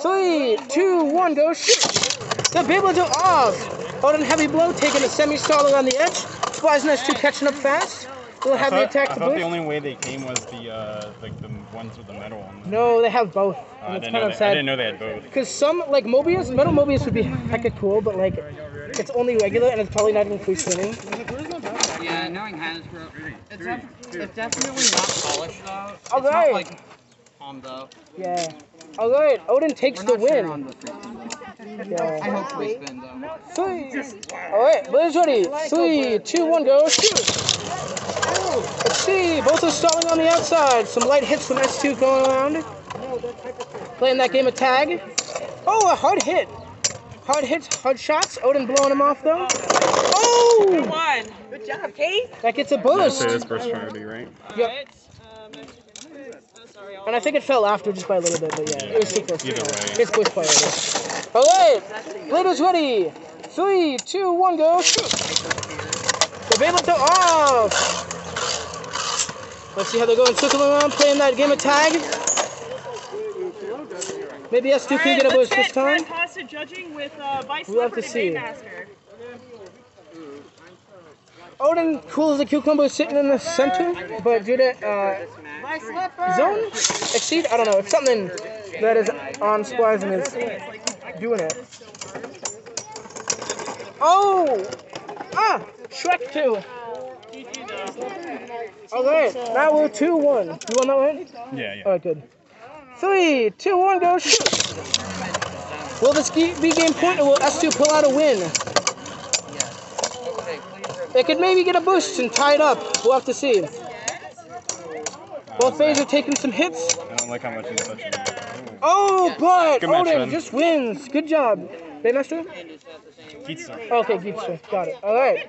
Three, two, one, go shoot. The Beyblades are off. Odin Heavy Blow taking a semi-solo on the edge. Splice Nest 2 catching up fast. Little I heavy thought, attack I to thought the only way they came was the uh, like the ones with the metal on them. No, they have both. Uh, I, And it's didn't kind know of they, I didn't know they had both. Because some, like Mobius, Metal Mobius would be hecka cool, but like, it's only regular and it's probably not even free spinning. Yeah, knowing Hasbro, it's, def- it's definitely not polished though. It's Alright. not like Hondo. Yeah. Alright, Odin takes We're the not sure win. on the free. I hope we spin though. Three. Alright, Blaze ready. Three, two, one, go. Shoot. Let's see. Both are stalling on the outside. Some light hits from S2 going around. Playing that game of tag. Oh, a hard hit. Hard hits, hard shots. Odin blowing him off though. Oh! One. Good job, Kate. That gets a Yeah, boost. so this burst priority, right? Yep. Um, Alright, um, oh, sorry, I'll- And I think it fell after just by a little bit, but yeah, it was too close. Either way. It's push priority. Alright, Blader's ready. Three, two, one, go. Shoot. The Beyblades are off. Let's see how they're going circling around, playing that game of tag. Maybe S2 can get a boost this time. Judging with uh, Vice We'll have to and see. Odin, cool as a cucumber, is sitting in the center, but due to uh, zone exceed, I don't know, it's something that is on Splice and is doing it. Oh! Ah! Shrek 2. Alright, now we're 2 1. You want that one? Yeah, yeah. Alright, good. Three, two, one, go shoot! Will this be game point or will S2 pull out a win? They could maybe get a boost and tie it up. We'll have to see. Both Fays are taking some hits. I don't like how much he's touching. Oh, but Odin just wins. Good job. Baymaster? Pizza. Okay, Geetster. Got it. All right.